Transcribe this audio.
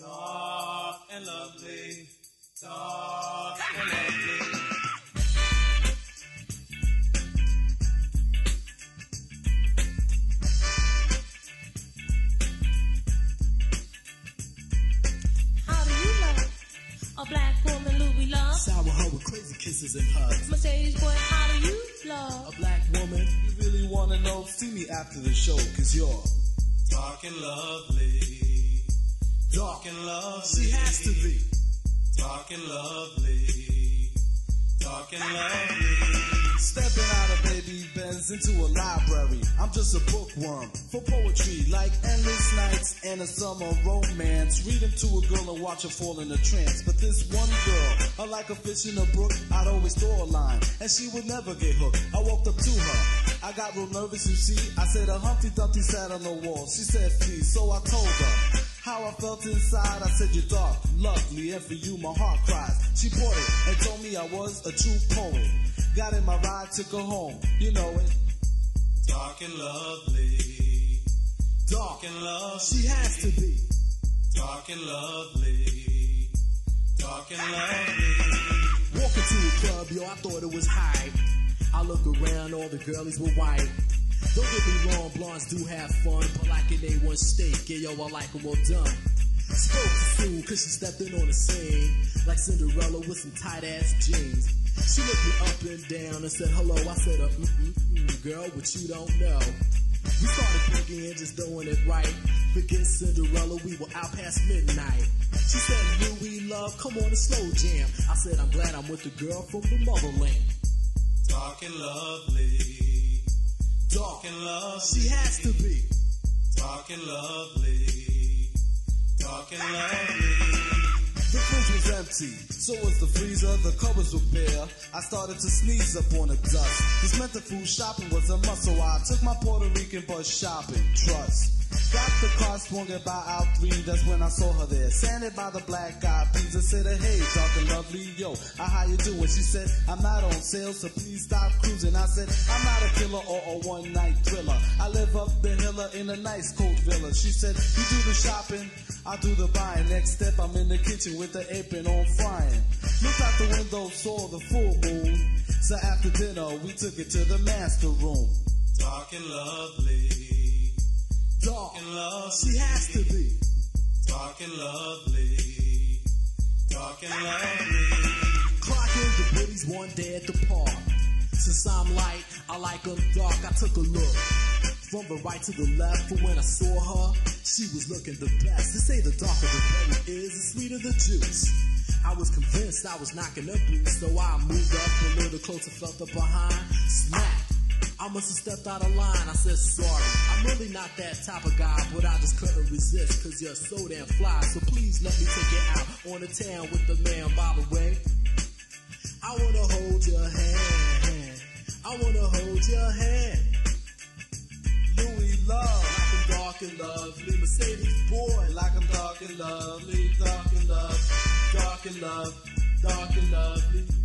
Dark and lovely, dark and lovely. How do you love a black woman, Louie love? Sour her with crazy kisses and hugs. Mercedes boy, how do you love? A black woman, you really wanna know? See me after the show, cause you're Dark and lovely, dark. and lovely. She has to be. Dark and lovely, dark and lovely. Stepping out of baby Benz into a library. I'm just a bookworm for poetry, like endless nights and a summer romance. Reading to a girl and watch her fall in a trance. But this one girl, I like a fish in a brook, I'd always throw a line, and she would never get hooked. I walked up to her. I got real nervous, you see. I said a Humpty Dumpty sat on the wall. She said please, so I told her. How I felt inside, I said you're dark, lovely, and for you my heart cries. She pointed and told me I was a true poet. Got in my ride, took her home, you know it. Dark and lovely, Dark, and lovely. she has to be. Dark and lovely, dark and lovely. Walking to a club, yo, I thought it was hype. I looked around, all the girlies were white. Don't get me wrong, blondes do have fun, but like an A1 steak, yeah, yo, I like like 'em well done. Spoke too soon, cause she stepped in on the scene, like Cinderella with some tight ass jeans. She looked me up and down and said hello. I said, uh, mm, mm, mm, girl, what you don't know. We started thinking just doing it right. Forget Cinderella, we were out past midnight. She said, Louie, love, come on and slow jam. I said, I'm glad I'm with the girl from the motherland. And lovely, Dark, and lovely. she has to be. Dark and lovely, dark and lovely. The fridge was empty, so was the freezer, the covers were bare. I started to sneeze up on the dust. This meant the food shopping was a must, so I took my Puerto Rican bus shopping. Trust. Got the car swung at by out three, that's when I saw her there. Sanded by the black eyed peas and said, hey, and lovely, yo, uh, how you doing? She said, I'm not on sale, so please stop cruising. I said, I'm not a killer or a one night thriller. I live up the hill in a nice cold villa. She said, you do the shopping, I do the buying. Next step, I'm in the kitchen with the apron on frying. Looked out the window, saw the full moon. So after dinner, we took it to the master room. Dark and lovely, Dark, and lovely. she has to be. Dark and lovely, dark and lovely. Clocking the biddies one day at the park. Since I'm light, I like like 'em dark. I took a look from the right to the left. For when I saw her, she was looking the best. They say the darker the berry is, the sweeter the juice. I was convinced I was knocking her boots, so I moved up a little closer, felt her behind. Smack. I must have stepped out of line. I said sorry. I'm really not that type of guy, but I just couldn't resist, cause you're so damn fly. So please let me take you out on the town with the man by the way. I wanna hold your hand. I wanna hold your hand. Louie love, like I'm dark and lovely. Mercedes boy, like I'm dark and lovely, dark and love, dark and love, dark and lovely.